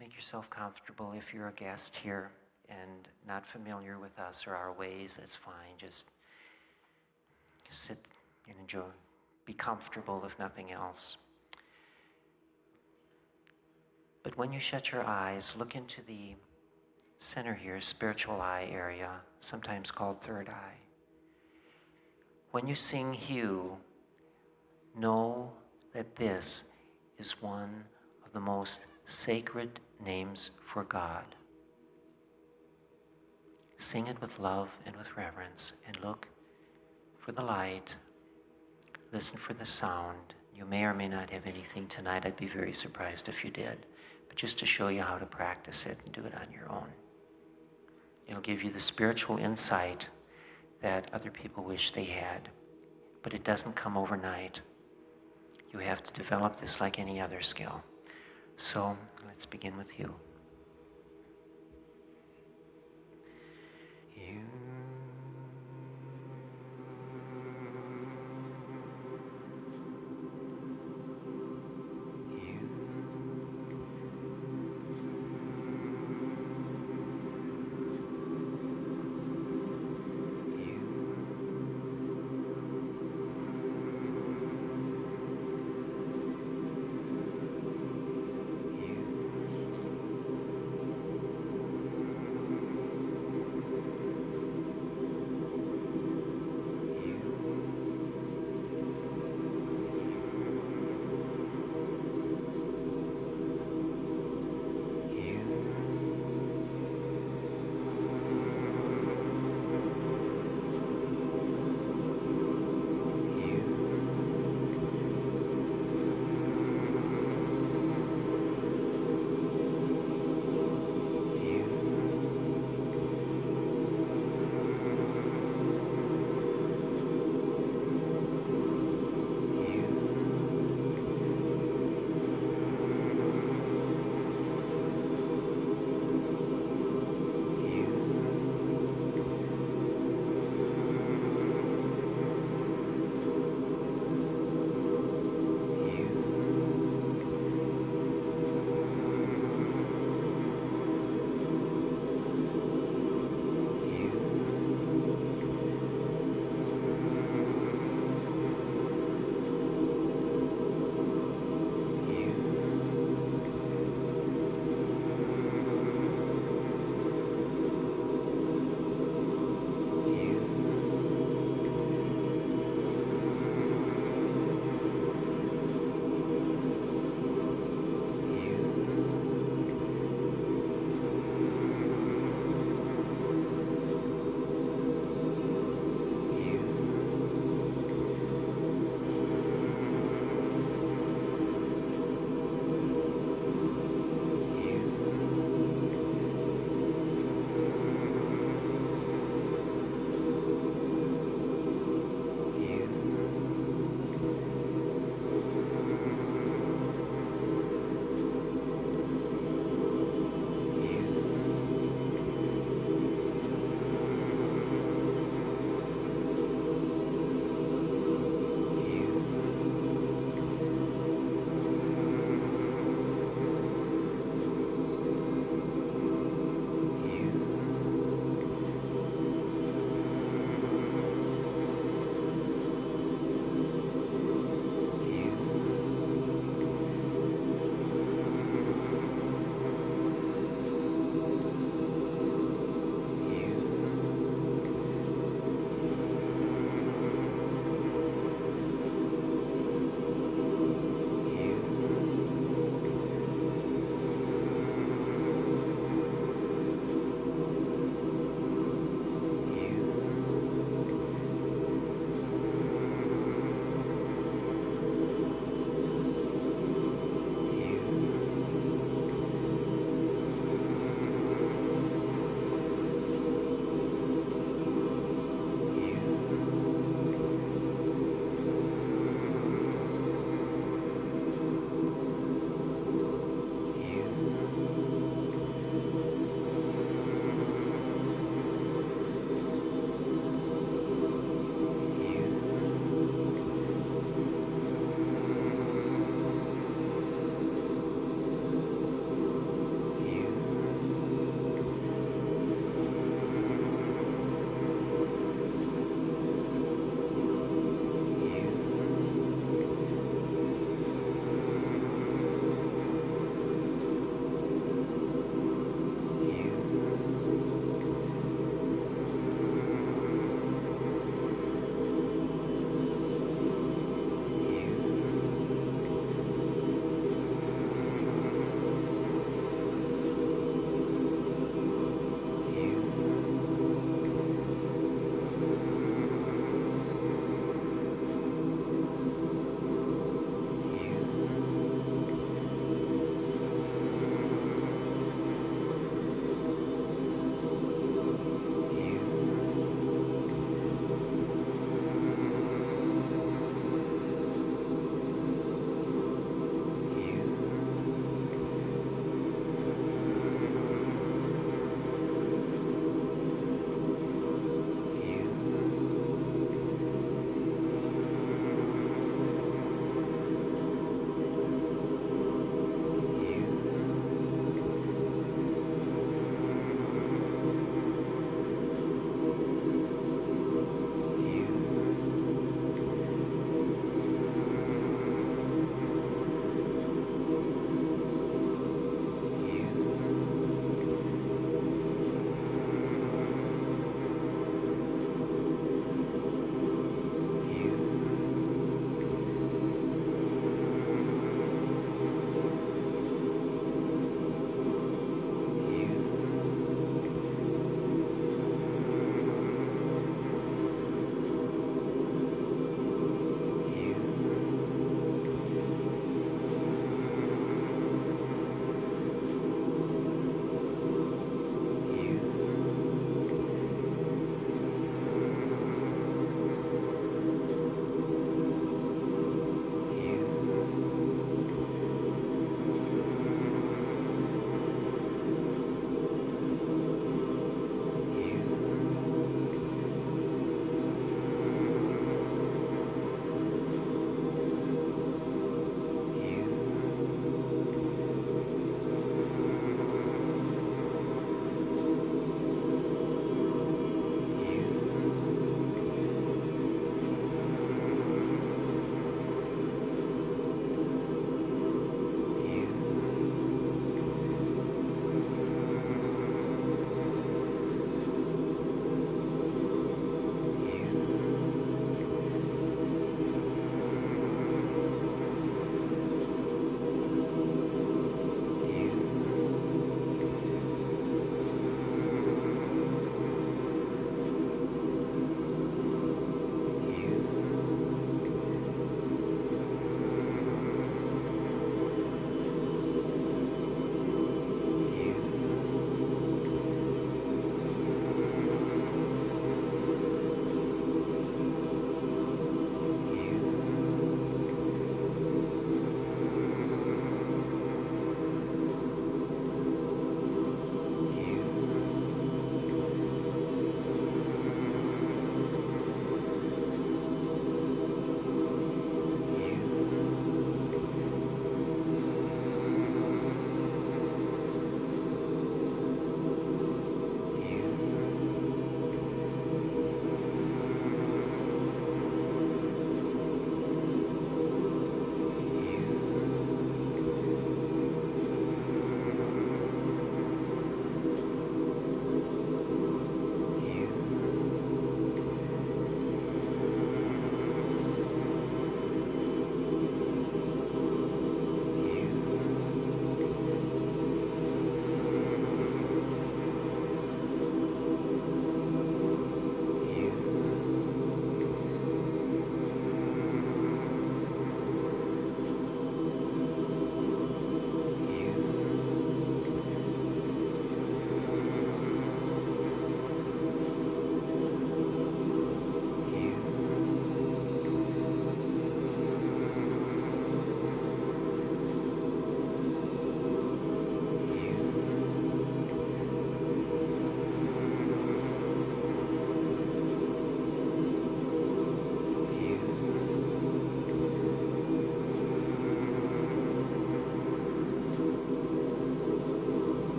Make yourself comfortable if you're a guest here and not familiar with us or our ways, that's fine. Just, just sit and enjoy. Be comfortable if nothing else. But when you shut your eyes, look into the center here, spiritual eye area, sometimes called third eye. When you sing Hu, know that this is one of the most sacred names for God. Sing it with love and with reverence and look for the light. Listen for the sound. You may or may not have anything tonight. I'd be very surprised if you did. But just to show you how to practice it and do it on your own. It'll give you the spiritual insight that other people wish they had. But it doesn't come overnight. You have to develop this like any other skill. So let's begin with Hu. Hu